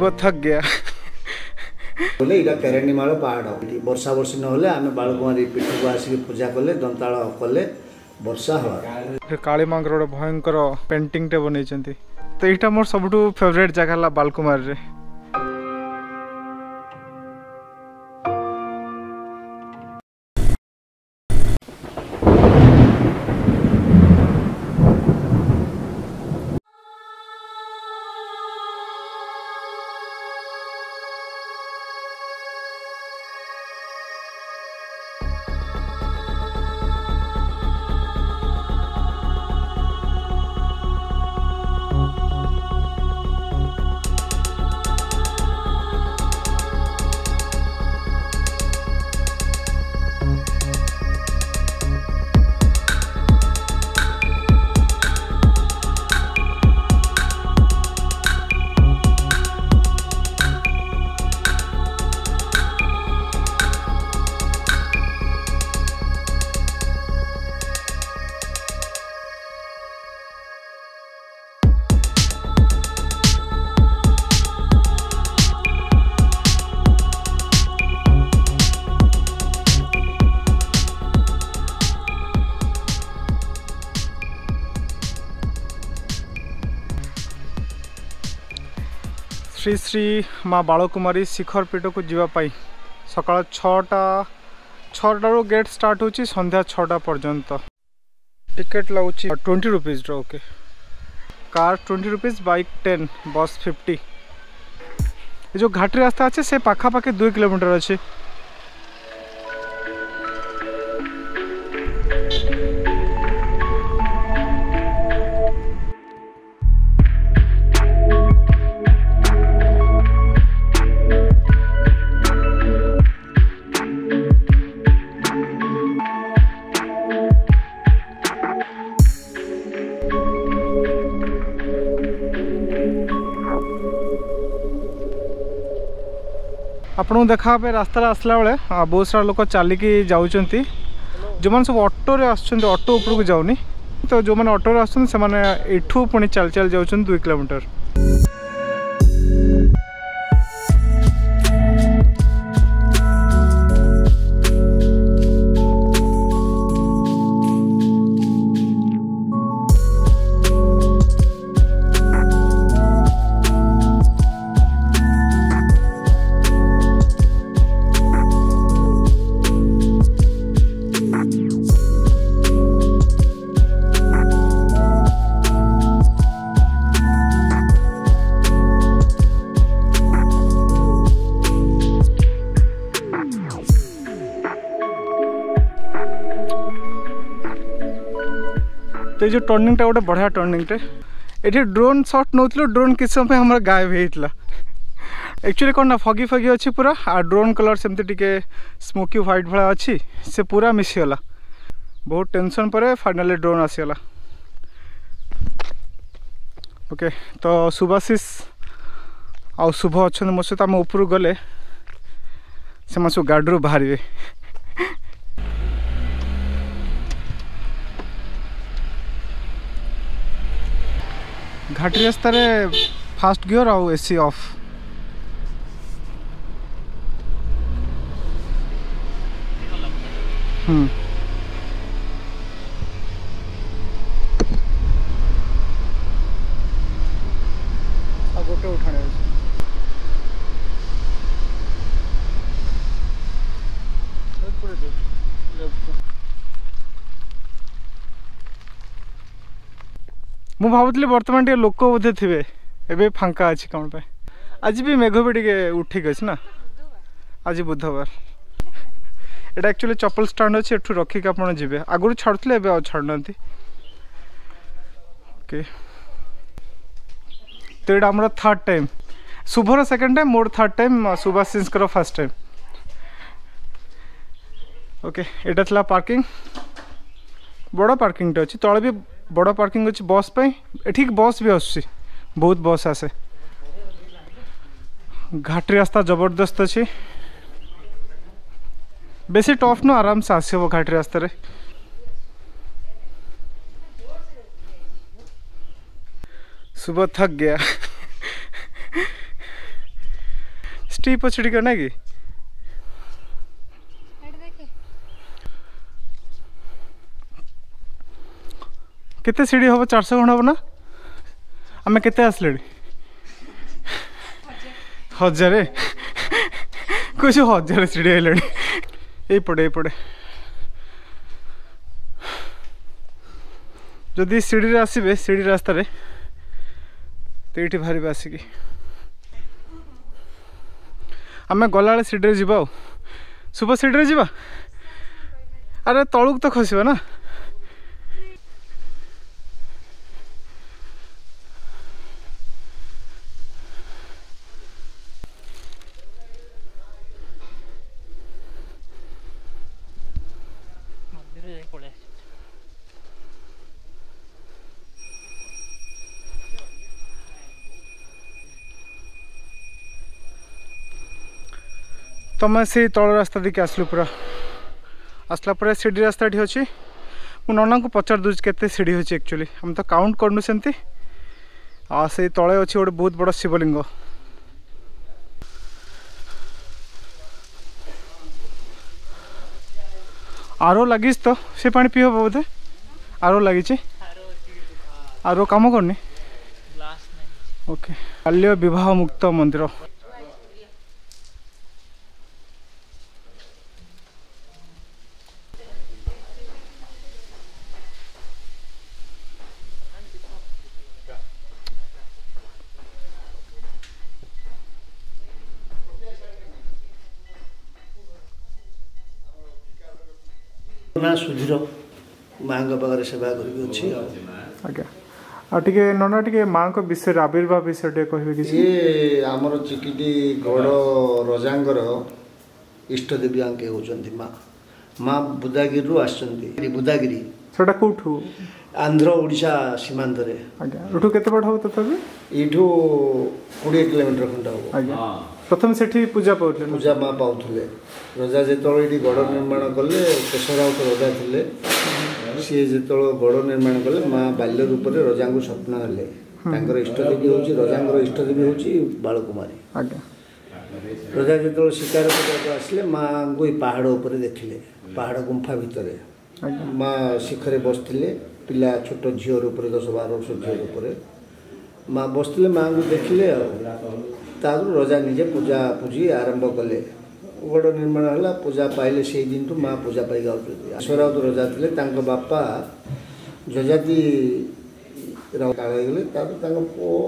बहुत थक गया बोले यहाँ केरणीमाल पहाड़ वर्षा वर्षी ना आम बालकुमारी पीठ को आसिक पूजा कले दंताल कले ବର୍ଷା ହେବା କାଳୀ ମାଙ୍କର ଗୋଟେ ଭୟଙ୍କର ପେଣ୍ଟିଂଟେ ବନେଇଛନ୍ତି ତ ଏଇଟା ମୋର ସବୁଠୁ ଫେଭରେଟ୍ ଜାଗା ହେଲା ବାଲକୁମାରରେ ଶ୍ରୀ ଶ୍ରୀ ମା ବାଳକୁମାରୀ ଶିଖର ପୀଠକୁ ଯିବା ପାଇଁ ସକାଳ ଛଅଟା ଛଅଟାରୁ ଗେଟ୍ ଷ୍ଟାର୍ଟ ହେଉଛି ସନ୍ଧ୍ୟା ଛଅଟା ପର୍ଯ୍ୟନ୍ତ ଟିକେଟ୍ ଲାଗୁଛି twenty ରୁପିଜ୍ର okay car twenty rupees bike ten bus fifty ଏ ଯେଉଁ ଘାଟି ରାସ୍ତା ଅଛି ସେ ପାଖାପାଖି ଦୁଇ କିଲୋମିଟର ଅଛି ଆପଣଙ୍କୁ ଦେଖା ହେବେ ରାସ୍ତାରେ ଆସିଲା ବେଳେ ବହୁତ ସାରା ଲୋକ ଚାଲିକି ଯାଉଛନ୍ତି ଯେଉଁମାନେ ସବୁ ଅଟୋରେ ଆସୁଛନ୍ତି ଅଟୋ ଉପରକୁ ଯାଉନି ତ ଯେଉଁମାନେ ଅଟୋରେ ଆସୁଛନ୍ତି ସେମାନେ ଏଠୁ ପୁଣି ଚାଲି ଚାଲି ଯାଉଛନ୍ତି ଦୁଇ କିଲୋମିଟର जो टर्निंगटा गोटे बढ़िया टर्निंगटे ये ड्रोन सर्ट नौ ड्रोन किसी समय आम गायब होता एक्चुअली कौन ना फगी फगी अच्छी पूरा आ ड्रोन कलर सेमती टे स्मोकी ह्वैट भाया अच्छी से पूरा मिसीगला बहुत टेनसन पर फाइनाली ड्रोन आसीगला ओके तो सुभाशिष आुभ अच्छा मो सहित आम उपरू गले से गाड़ी बाहर ঘাটি রাস্তায় ফাষ্ট গিয়র আউ এসি অফ হুম আগোটে উঠানে আছে ମୁଁ ଭାବୁଥିଲି ବର୍ତ୍ତମାନ ଟିକେ ଲୋକ ବୋଧେ ଥିବେ ଏବେ ଫାଙ୍କା ଅଛି କ'ଣ ପାଇଁ ଆଜି ବି ମେଘ ବି ଟିକେ ଉଠିକି ଅଛି ନା ଆଜି ବୁଧବାର ଏଇଟା ଆକ୍ଚୁଆଲି ଚପଲ ଷ୍ଟାଣ୍ଡ ଅଛି ଏଠୁ ରଖିକି ଆପଣ ଯିବେ ଆଗରୁ ଛାଡ଼ୁଥିଲେ ଏବେ ଆଉ ଛାଡ଼ୁନାହାନ୍ତି ଓକେ ତ ଏଇଟା ଆମର ଥାର୍ଡ଼ ଟାଇମ୍ ଶୁଭର ସେକେଣ୍ଡ ଟାଇମ୍ ମୋର ଥାର୍ଡ଼ ଟାଇମ୍ ସୁଭାଶିଷଙ୍କର ଫାର୍ଷ୍ଟ ଟାଇମ୍ ଓକେ ଏଇଟା ଥିଲା ପାର୍କିଂ ବଡ଼ ପାର୍କିଂଟେ ଅଛି ତଳେ ବି बड़ पार्किंग अच्छे बस ठीक बस भी आस बहुत बस आसे घाट रास्ता जबरदस्त अच्छे बेस टफ नु आराम से आसहब घाटी रास्त सुबह थक गया स्टीप अच्छे ना कि କେତେ ସିଢ଼ି ହେବ ଚାରିଶହ ଖଣ୍ଡ ହେବ ନା ଆମେ କେତେ ଆସିଲେଣି ହଜାରେ କହୁଛୁ ହଜାରେ ସିଢ଼ି ହେଲାଣି ଏଇପଟେ ଏଇପଟେ ଯଦି ସିଡ଼ିରେ ଆସିବେ ସିଡ଼ି ରାସ୍ତାରେ ତ ଏଇଠି ବାହାରିବେ ଆସିକି ଆମେ ଗଲାବେଳେ ସିଡ଼ିରେ ଯିବା ଆଉ ଶୁଭ ସିଡ଼ିରେ ଯିବା ଆରେ ତଳକୁ ତ ଖସିବା ନା তো আমি সেই তଳ রাস্তা দিকে আসলু পুরা আসলা পরে সিঁড়ি রাস্তাটি অছি মু ননাকে পচার দেছি কেতে সিঁড়ি হচ্ছে একচুয়ালি আমি তো কাউন্ট করনু সেমতি আর সেই তলে অছি গোটে বহুত বড় শিবলিঙ্গ আরও লাগিছ তো সে পানি পিই হব বোধে আরও লাগিছে আরও কাম করনি ওকে বাল্য বিবাহ মুক্ত মন্দির ପାଖରେ ସେବା କରିବି ଅଛି ଆଜ୍ଞା ଆଉ ଟିକେ ନନା ଟିକେ ମାଆଙ୍କ ବିଷୟରେ ଆବିର୍ଭାବ ବିଷୟରେ ଟିକେ କହିବେ କି ସିଏ ଆମର ଚିକିଟି ଗଡ଼ ରଜାଙ୍କର ଇଷ୍ଟଦେବୀ ଆଙ୍କେ ହେଉଛନ୍ତି ମା ମା ବୁଦାଗିରିରୁ ଆସିଛନ୍ତି ବୁଦାଗିରି ସେଟା କେଉଁଠୁ ଆନ୍ଧ୍ର ଓଡ଼ିଶା ସୀମାନ୍ତରେ ଏଠୁ କେତେ ବାଟ ହବ ତଥାପି ଏଇଠୁ କୋଡ଼ିଏ କିଲୋମିଟର ଖଣ୍ଡେ ହବ ପ୍ରଥମେ ସେଠି ପୂଜା ପାଉଥିଲେ ପୂଜା ମା ପାଉଥିଲେ ରଜା ଯେତେବେଳେ ଏଠି ଗଡ଼ ନିର୍ମାଣ କଲେ କେଶ ରାଉତ ରଜା ଥିଲେ ସିଏ ଯେତେବେଳେ ଗଡ଼ ନିର୍ମାଣ କଲେ ମା ବାଲ୍ୟ ରୂପରେ ରଜାଙ୍କୁ ସ୍ୱପ୍ନ ହେଲେ ତାଙ୍କର ଇଷ୍ଟଦେବୀ ହେଉଛି ରଜାଙ୍କର ଇଷ୍ଟଦେବୀ ହେଉଛି ବାଳକୁମାରୀ ଆଜ୍ଞା ରଜା ଯେତେବେଳେ ଶିକାର କରିବାକୁ ଆସିଲେ ମାଆଙ୍କୁ ଏଇ ପାହାଡ଼ ଉପରେ ଦେଖିଲେ ପାହାଡ଼ ଗୁମ୍ଫା ଭିତରେ ମା ଶିଖରେ ବସିଥିଲେ ପିଲା ଛୋଟ ଝିଅର ଉପରେ ଦଶ ବାର ବର୍ଷ ଝିଅର ଉପରେ ମା ବସିଥିଲେ ମାଆଙ୍କୁ ଦେଖିଲେ ଆଉ ତାରୁ ରଜା ନିଜେ ପୂଜା ପୂଜି ଆରମ୍ଭ କଲେ ଗୋଡ଼ ନିର୍ମାଣ ହେଲା ପୂଜା ପାଇଲେ ସେଇ ଦିନଠୁ ମା ପୂଜା ପାଇ ଗାଉଛନ୍ତି ଆଶ୍ୱରାଉତ ରଜା ଥିଲେ ତାଙ୍କ ବାପା ଯଜାତି କାଳ ହେଇଗଲେ ତାପରେ ତାଙ୍କ ପୁଅ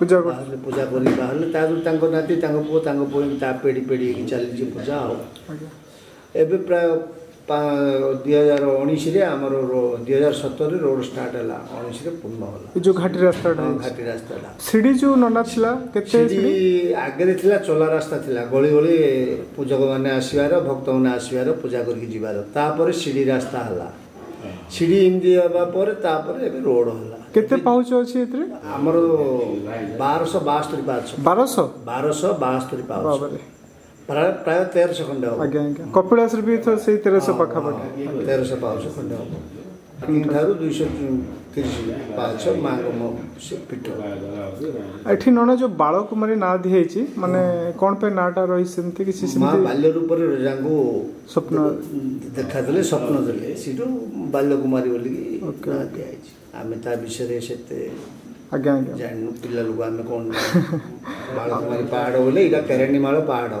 ପୂଜା ବାହାରିଲେ ପୂଜା କରିକି ବାହାରିଲେ ତାପରେ ତାଙ୍କ ନାତି ତାଙ୍କ ପୁଅ ତାଙ୍କ ପୁଅ ତା ପେଢ଼ି ପେଢ଼ି ହେଇକି ଚାଲିଛି ପୂଜା ଆଉ ଏବେ ପ୍ରାୟ ଦୁଇ ହଜାର ଉଣେଇଶରେ ଆମର ଦୁଇ ହଜାର ସତରରେ ରୋଡ଼ ଷ୍ଟାର୍ଟ ହେଲା ଉଣେଇଶରେ ପୂର୍ଣ୍ଣ ହେଲା ଯେଉଁ ଘାଟି ରାସ୍ତାଟା ଘାଟି ରାସ୍ତାଟା ସିଡ଼ି ଯେଉଁ ନଣ୍ଡା ଥିଲା କେତେ ଆଗରେ ଥିଲା ଚଲା ରାସ୍ତା ଥିଲା ଗଳି ଗଳି ପୂଜକମାନେ ଆସିବାର ଭକ୍ତମାନେ ଆସିବାର ପୂଜା କରିକି ଯିବାର ତାପରେ ସିଡ଼ି ରାସ୍ତା ହେଲା ସିଡ଼ି ଏମିତି ହେବା ପରେ ତାପରେ ଏବେ ରୋଡ଼ ହେଲା କେତେ ପାଉଚ ଅଛି ଏଥିରେ ଆମର ବାରଶହ ବାସ୍ତରୀ ପାଉଚ ବାରଶହ ବାରଶହ ବାସ୍ତରୀ ପାଉଚ ପ୍ରାୟ ତେରଶହ ଖଣ୍ଡେ ହେବ ଆଜ୍ଞା ଆଜ୍ଞା କପିଳାସ ବି ତ ସେଇ ତେରଶହ ପାଖାପାଖି ତେରଶହ ପାଞ୍ଚଶହ ଖଣ୍ଡେ ହେବ ଠାରୁ ଦୁଇଶହ ତିରିଶ ପାଞ୍ଚ ମାଆଙ୍କ ପୀଠ ଏଠି ନନା ଯୋଉ ବାଳକୁମାରୀ ନାଁ ଦିଆହେଇଛି ମାନେ କ'ଣ ପାଇଁ ନାଁଟା ରହିଛି ସେମିତି କିଛି ବାଲ୍ୟ ରୂପରେ ରଜାଙ୍କୁ ସ୍ୱପ୍ନ ଦେଖାଦେଲେ ସ୍ୱପ୍ନ ଦେଲେ ସେଇଠୁ ବାଲ୍ୟକୁମାରୀ ବୋଲିକି ନାଁ ଦିଆହେଇଛି ଆମେ ତା ବିଷୟରେ ସେତେ ଆଜ୍ଞା ଜାଣିନୁ ପିଲା ଲୋକ ଆମେ କ'ଣ ବାଳକୁମାରୀ ପାହାଡ଼ ବୋଲି ଏଇଟା କେରାଣୀ ମାଳ ପାହାଡ଼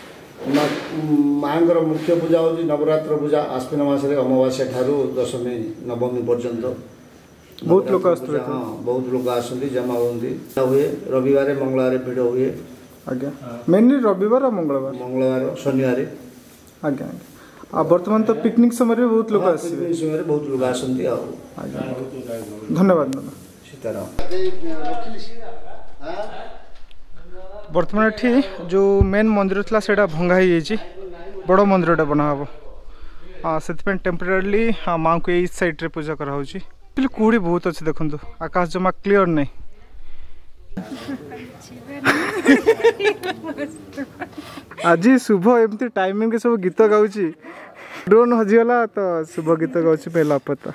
ମାଆଙ୍କର ମୁଖ୍ୟ ପୂଜା ହେଉଛି ନବରାତ୍ର ପୂଜା ଆଶ୍ୱିନ ମାସରେ ଅମାବାସ୍ୟା ଠାରୁ ଦଶମୀ ନବମୀ ପର୍ଯ୍ୟନ୍ତ ବହୁତ ଲୋକ ଆସୁଥିଲେ ହଁ ବହୁତ ଲୋକ ଆସନ୍ତି ଜମା ହୁଅନ୍ତି ହୁଏ ରବିବାର ମଙ୍ଗଳବାର ଭିଡ଼ ହୁଏ ଆଜ୍ଞା ମେନଲି ରବିବାର ଆଉ ମଙ୍ଗଳବାର ମଙ୍ଗଳବାର ଶନିବାର ଆଜ୍ଞା ଆଜ୍ଞା ଆଉ ବର୍ତ୍ତମାନ ତ ପିକନିକ୍ ସମୟରେ ବହୁତ ଲୋକ ଆସିବେ ସମୟରେ ବହୁତ ଲୋକ ଆସନ୍ତି ଆଉ ଆଜ୍ଞା ଧନ୍ୟବାଦ ମ୍ୟାଡ଼ାମ୍ ସୀତାରାମ बर्तमान ये जो मेन मंदिर था सैटा भंगा ही जाइए बड़ मंदिर बना हाँ से टेम्पोरारी माँ को यही सैड्रे पूजा करा बिल कुड़ी बहुत अच्छे देखो आकाश जमा क्लीअर ना आज शुभ एमती टाइमिंग सब गीत गाँच ड्रोन हजिगला तो शुभ गीत गाँच पहला पता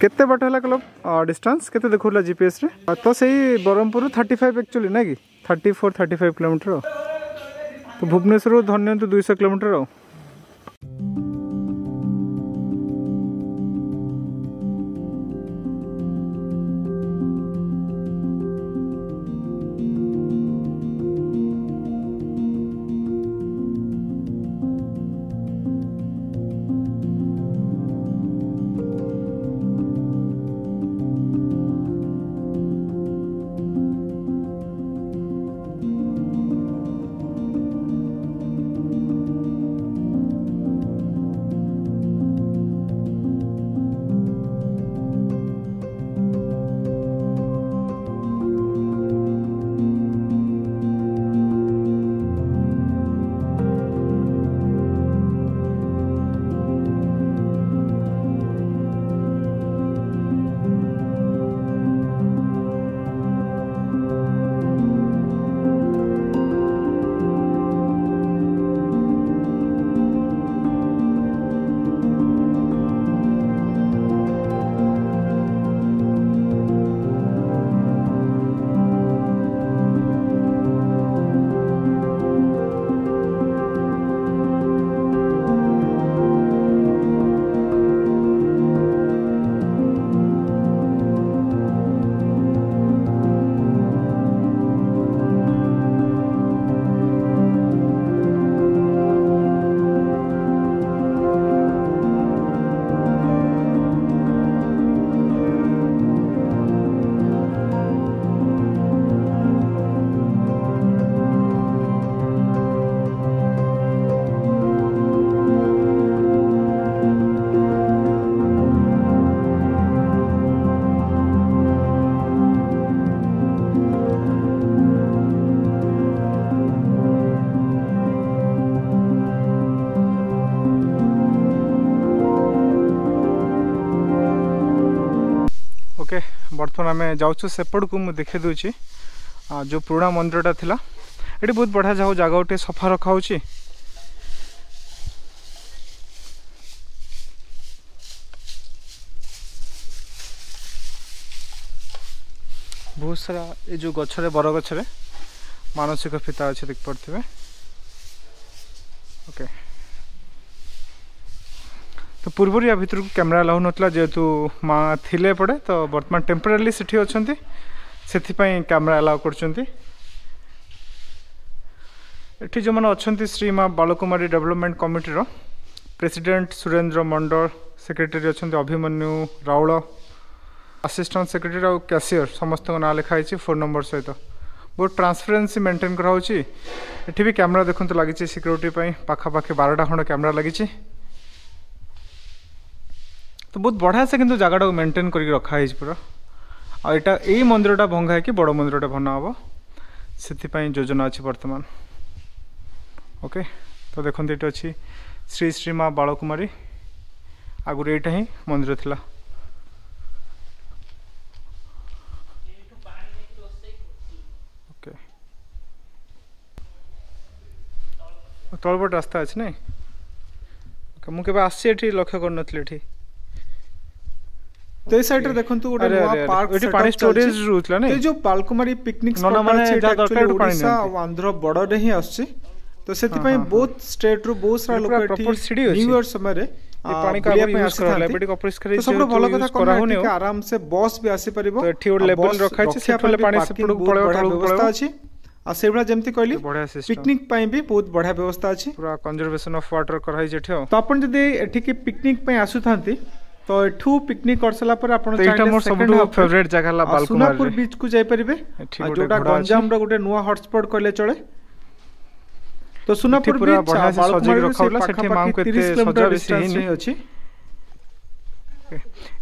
কেতে বাট হল ক্লব ডিষ্টান্স কেতে দেখুলা জিপিএস রে তো সেই ব্রহ্মপুর থার্টি ফাইভ একচুয়ালি না কি thirty four thirty five kilometre তো ভুবনেশ্বর ধরে নিহত দুইশহ কিলোমিটর ওকে বর্তমান আমি যাচ্ছু সেপটকু মু দেখে দেছি যে পুরোনা মন্দিরটা লা এটি বহুত বঢ়িয়া যাও জায়গা টিকে সফা রখা হচ্ছে ବହୁତ ସାରା ଏ ଯେଉଁ ଗଛରେ ବର ଗଛରେ ମାନସିକ ଫିତା ଅଛି ଦେଖିପାରୁଥିବେ ଓକେ তো ପୂର୍ବରୁ ୟା ଭିତରକୁ କ୍ୟାମେରା ଆଲାଉ ନଥିଲା ଯେହେତୁ ମା ଥିଲେ ଏପଟେ ତ ବର୍ତ୍ତମାନ ଟେମ୍ପୋରାରିଲି ସେଠି ଅଛନ୍ତି ସେଥିପାଇଁ କ୍ୟାମେରା ଆଲାଉ କରୁଛନ୍ତି ଏଠି ଯେଉଁମାନେ ଅଛନ୍ତି ଶ୍ରୀ ମା ବାଳକୁମାରୀ ଡେଭଲପମେଣ୍ଟ କମିଟିର ପ୍ରେସିଡେଣ୍ଟ ସୁରେନ୍ଦ୍ର ମଣ୍ଡଳ ସେକ୍ରେଟାରୀ ଅଛନ୍ତି ଅଭିମନ୍ୟୁ ରାଉଳ ଆସିଷ୍ଟାଣ୍ଟ ସେକ୍ରେଟାରୀ ଆଉ କ୍ୟାସିୟର ସମସ୍ତଙ୍କ ନାଁ ଲେଖା ହେଇଛି ଫୋନ୍ ନମ୍ବର ସହିତ ବହୁତ ଟ୍ରାନ୍ସପରେନ୍ସି ମେଣ୍ଟେନ୍ କରାହେଉଛି ଏଠି ବି କ୍ୟାମେରା ଦେଖନ୍ତୁ ଲାଗିଛି ସିକ୍ୟୁରିଟି ପାଇଁ ପାଖାପାଖି ବାରଟା ଖଣ୍ଡ କ୍ୟାମେରା ଲାଗିଛି তো বহুত বঢ়িয়া সে কিন্তু জায়গাটা মেনটেন করি রখা হয়েছে পুরা আর এটা এই মন্দিরটা ভঙ্গা হয়েকি বড় মন্দিরটা বনা হব সেপাই যোজনা আছে বর্তমান ওকে তো দেখুন এটি অছি শ্রী শ্রী মা বাড়কুমারী আগুর এইটা হি মন্দির লা তলপট রাস্তা আছে না ମୁଁ କେବେ ଆସିଛି ଏଠି ଲକ୍ଷ୍ୟ କରିନଥିଲି ଏଠି ତ ଏଇ ସାଇଡରେ ଦେଖନ୍ତୁ ଗୋଟେ ନୂଆ ପାର୍କ ଏଠି ପାଣି ଷ୍ଟୋରେଜ ରହୁଥିଲା ନା ଏ ଯୋଉ ପାଲକୁମାରୀ ପିକନିକ ସ୍ପଟ ମାନେ ଓଡ଼ିଶା ଆଉ ଆନ୍ଧ୍ର ବର୍ଡରରେ ହିଁ ଆସୁଛି ତ ସେଥିପାଇଁ ବହୁତ ଷ୍ଟେଟରୁ ବହୁତ ସାରା ଲୋକ ଏଠି ନ୍ୟୁ ଇୟର ସମୟରେ ପାଣି ବୁଲିବା ପାଇଁ ଆସିଥାନ୍ତି ସବୁଠୁ ଭଲ କଥା କଣ ଏଠିକି ଆରାମସେ ବସ୍ ବି ଆସିପାରିବ ଏଠି ଗୋଟେ ଲେବଲ ରଖାଯାଇଛି ସେଠୁ ପାଣି ସେପଟକୁ ପଳେଇବ ତଳକୁ ପଳେଇବ ଅଛି ଆଉ ସେଇଭଳିଆ ଯେମିତି କହିଲି ପିକନିକ୍ ପାଇଁ ବି ବହୁତ ବଢ଼ିଆ ବ୍ୟବସ୍ଥା ଅଛି ପୁରା କଞ୍ଜରଭେସନ ଅଫ୍ ୱାଟର କରାହେଇଛି ଏଠି ଆଉ ତ ଆପଣ ଯଦି ଏଠିକି ପିକନିକ୍ ପାଇଁ ଆସୁଥାନ୍ତି ତ ଏଠୁ ପିକନିକ କରିସାରିଲା ପରେ ଆପଣ ଫେଭରେଟ୍ ଜାଗା ହେଲା ସୁନାପୁର ବିଚ୍ କୁ ଯାଇପାରିବେ ଯୋଉଟା ଗଞ୍ଜାମର ଗୋଟେ ନୂଆ ହଟସ୍ପଟ କହିଲେ ଚଳେ ତ ସୁନାପୁର ବିଚ୍ ଅଛି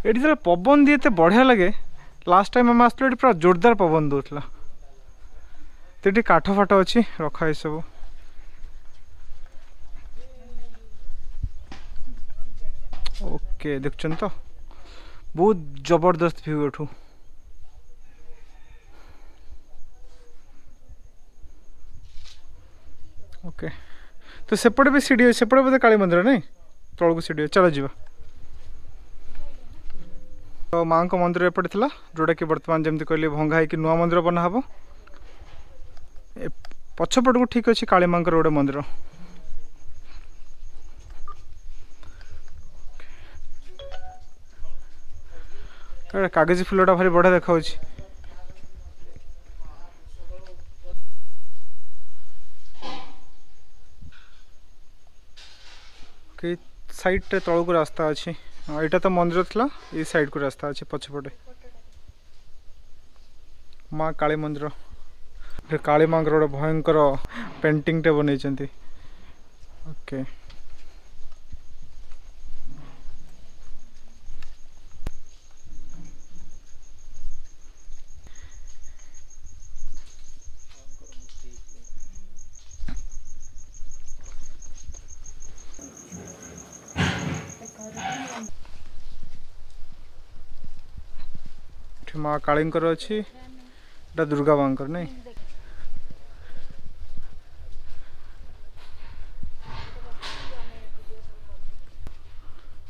ଏଠି ଯେତେବେଳେ ପବନ ଦିଏ ଏତେ ବଢ଼ିଆ ଲାଗେ ଲାଷ୍ଟ ଟାଇମ୍ ଆମେ ଆସିଥିଲୁ ଏଠି ପୁରା ଜୋରଦାର ପବନ ଦେଉଥିଲା ତ ଏଠି କାଠ ଫାଠ ଅଛି ରଖା ଏସବୁ ओके देख तो बहुत जबरदस्त भ्यू एठू ओके तो सेपटे भी सीढ़ी सेपटे बोलते तो काली मंदिर ना तौक सीढ़ी चल जा तो माँ का मंदिर एपटे थी जोटा कि बर्तमान जमी कह भंगा हो नुआ मंदिर बना हे को ठीक अच्छे काली गोटे मंदिर তাহলে কাগজি ফুলটা ভারি বড় দেখা হচ্ছে କି ସାଇଡ଼୍ରେ ତଳକୁ ରାସ୍ତା ଅଛି ଏଇଟା ତ ମନ୍ଦିର ଥିଲା ଏଇ ସାଇଡ଼୍କୁ ରାସ୍ତା ଅଛି ପଛପଟେ ମା କାଳୀ ମନ୍ଦିର କାଳୀ ମାଙ୍କର ଗୋଟେ ଭୟଙ୍କର ପେଣ୍ଟିଂଟେ ବନେଇଛନ୍ତି ଓକେ माँ काली अच्छी दुर्गा माँ नहीं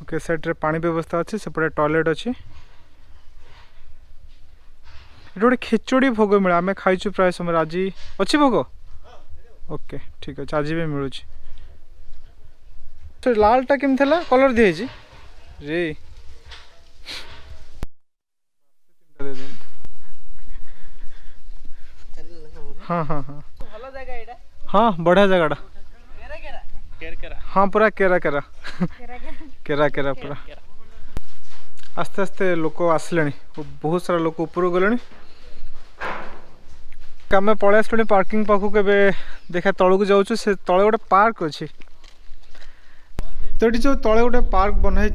ओके सैड पानी व्यवस्था अच्छे सेपटे टॉयलेट अच्छे गोटे खिचुड़ी भोग मिले आम खाई प्राय समय आज अच्छे भोग ओके ठीक अच्छे आज भी मिलूँ लाल टा कम कलर दी जी हाँ हाँ हाँ, तो हाँ बढ़िया जगह हाँ पूरा केरा केरा केरा केरा पूरा आस्ते आस्ते लोक आसले बहुत सारा लोक उपर गले तो आम पलि आसलु पार्किंग पाख ए देखा तल को जाऊ तले गोटे पार्क अच्छे तो ये जो तले गोटे पार्क बनाई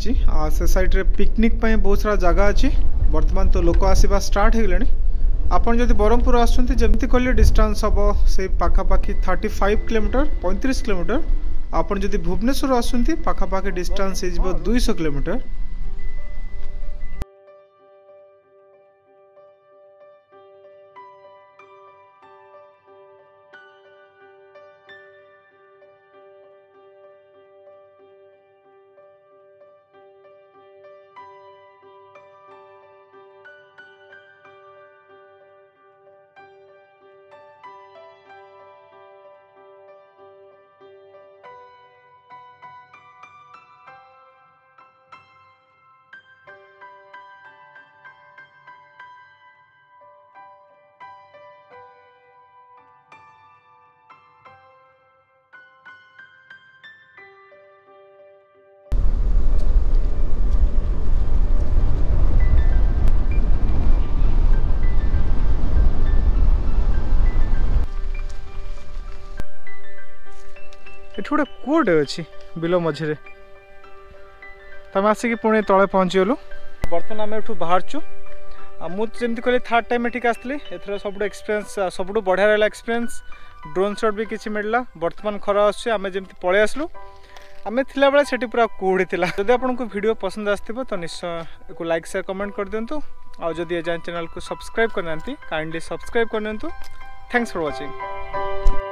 से सैड्रे पिकनिक बहुत सारा जगह अच्छी बर्तमान तो लोक आसवा स्टार्ट हो गले ଆପଣ ଯଦି ବ୍ରହ୍ମପୁର ଆସୁଛନ୍ତି ଯେମିତି କହିଲେ ଡିଷ୍ଟାନ୍ସ ହେବ ସେଇ ପାଖାପାଖି ଥାର୍ଟି ଫାଇଭ୍ କିଲୋମିଟର ପଇଁତିରିଶ କିଲୋମିଟର ଆପଣ ଯଦି ଭୁବନେଶ୍ୱର ଆସୁଛନ୍ତି ପାଖାପାଖି ଡିଷ୍ଟାନ୍ସ ହେଇଯିବ ଦୁଇଶହ କିଲୋମିଟର ଏଠି ଗୋଟେ କୂଅଟେ ଅଛି ବିଲ ମଝିରେ ତ ଆମେ ଆସିକି ପୁଣି ତଳେ ପହଞ୍ଚିଗଲୁ ବର୍ତ୍ତମାନ ଆମେ ଏଠୁ ବାହାରୁଛୁ ଆଉ ମୁଁ ଯେମିତି କହିଲି ଥାର୍ଡ଼ ଟାଇମ୍ ଏଠିକି ଆସିଥିଲି ଏଥର ସବୁଠୁ ଏକ୍ସପିରିଏନ୍ସ ସବୁଠୁ ବଢ଼ିଆ ରହିଲା ଏକ୍ସପିରିଏନ୍ସ ଡ୍ରୋନ୍ ସଟ୍ ବି କିଛି ମିଳିଲା ବର୍ତ୍ତମାନ ଖରା ଆସୁଛି ଆମେ ଯେମିତି ପଳେଇ ଆସିଲୁ ଆମେ ଥିଲାବେଳେ ସେଠି ପୁରା କୁହୁଡ଼ି ଥିଲା ଯଦି ଆପଣଙ୍କୁ ଭିଡ଼ିଓ ପସନ୍ଦ ଆସିଥିବ ତ ନିଶ୍ଚୟ ଏକୁ ଲାଇକ୍ ସେୟାର କମେଣ୍ଟ କରିଦିଅନ୍ତୁ ଆଉ ଯଦି ଏ ଯାଏଁ ଚ୍ୟାନେଲ୍କୁ ସବସ୍କ୍ରାଇବ୍ କରିନାହାନ୍ତି କାଇଣ୍ଡଲି ସବସ୍କ୍ରାଇବ୍ କରିନିଅନ୍ତୁ ଥ୍ୟାଙ୍କସ୍ ଫର୍ ୱାଚିଂ